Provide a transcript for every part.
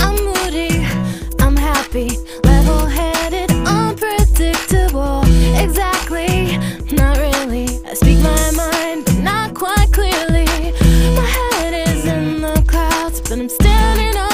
I'm moody, I'm happy, level headed, unpredictable. Exactly, not really. I speak my mind, but not quite clearly. My head is in the clouds, but I'm standing on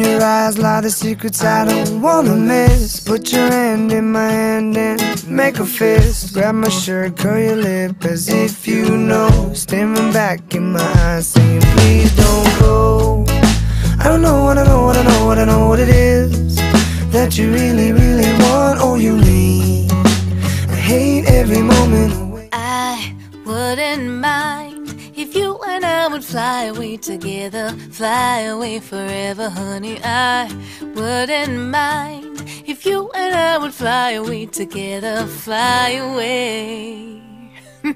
Your eyes lie the secrets I don't wanna miss. Put your hand in my hand and make a fist. Grab my shirt, curl your lip as if you know. Staring back in my eyes, saying please don't go. I don't know, I don't know, I don't know, I don't know what it is that you really, I would fly away together, fly away forever, honey. I wouldn't mind if you and I would fly away together, fly away.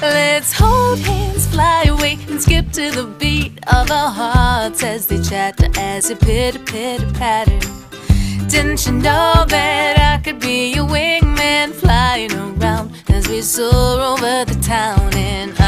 Let's hold hands, fly away, and skip to the beat of our hearts as they chatter, as they pitter pitter patter. Didn't you know that I could be your wingman flying around as we soar over the town? And